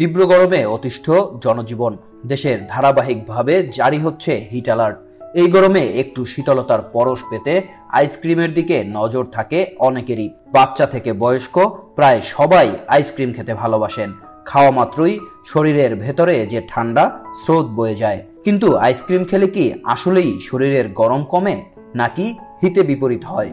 তীব্র গরমে অতিষ্ঠ জনজীবন। দেশের ধারাবাহিকভাবে জারি হচ্ছে হিট অ্যালার্ট এই গরমে একটু শীতলতার পরশ পেতে আইসক্রিমের দিকে নজর থাকে অনেকেরই। বাচ্চা থেকে বয়স্ক, প্রায় সবাই আইসক্রিম খেতে ভালোবাসেন। খাওয়া মাত্রই শরীরের ভেতরে যে ঠান্ডা, স্রোত বয়ে যায়। কিন্তু আইসক্রিম খেলে কি আসলেই শরীরের গরম কমে, নাকি হিতে বিপরীত হয়?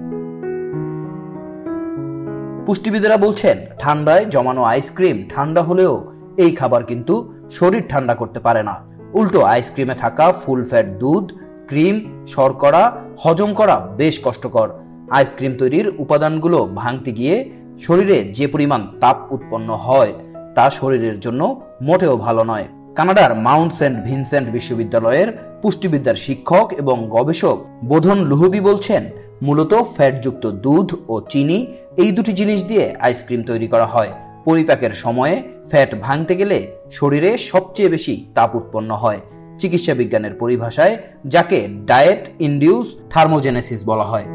পুষ্টিবিদেরা বলছেন, ঠান্ডায় জমানো আইসক্রিম ঠান্ডা হলেও এই খাবার কিন্তু শরীর ঠান্ডা করতে পারে না। উল্টো আইসক্রিমে থাকা ফুল ফ্যাট দুধ, ক্রিম, শর্করা, হজম করা বেশ কষ্টকর। আইসক্রিম তৈরির উপাদানগুলো ভাঙতে গিয়ে শরীরে যে পরিমাণ তাপ উৎপন্ন হয়, তা শরীরের জন্য মোটেও ভালো নয়। কানাডার মাউন্ট সেন্ট ভিনসেন্ট বিশ্ববিদ্যালয়ের পুষ্টিবিদ্যার শিক্ষক এবং গবেষক বোধন লুহুবি বলছেন, মূলত ফ্যাটযুক্ত দুধ ও চিনি এই দুটি জিনিস দিয়ে আইসক্রিম তৈরি করা হয়। পরিপাকের সময়ে ফ্যাট ভাঙতে গেলে শরীরে সবচেয়ে বেশি তাপ উৎপন্ন হয়। চিকিৎসা বিজ্ঞানের পরিভাষায় যাকে ডায়েট ইন্ডিউস থার্মোজেনেসিস বলা হয়।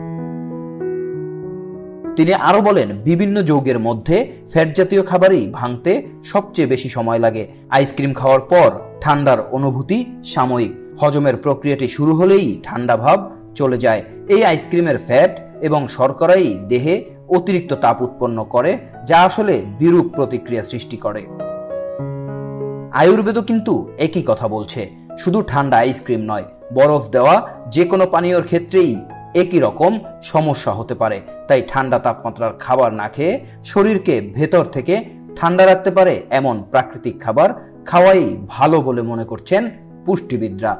তিনি আরও বলেন, বিভিন্ন যৌগের মধ্যে ফ্যাট জাতীয় খাবারই ভাঙতে সবচেয়ে বেশি সময় লাগে। আইসক্রিম খাওয়ার পর ঠান্ডার অনুভূতি সাময়িক। হজমের প্রক্রিয়াটি শুরু হলেই ঠান্ডা ভাব চলে যায়। এই আইসক্রিমের ফ্যাট এবং শর্করাই দেহে অতিরিক্ত তাপ উৎপন্ন করে, যা আসলে বিরূপ প্রতিক্রিয়া সৃষ্টি করে। আয়ুর্বেদও কিন্তু একই কথা বলছে। শুধু ঠান্ডা আইসক্রিম নয়, বরফ দেওয়া যে কোনো পানীয়র ক্ষেত্রেই একই রকম সমস্যা হতে পারে। তাই ঠান্ডা তাপমাত্রার খাবার না খেয়ে শরীরকে ভেতর থেকে ঠান্ডা রাখতে পারে এমন প্রাকৃতিক খাবার খাওয়াই ভালো বলে মনে করছেন পুষ্টিবিদরা।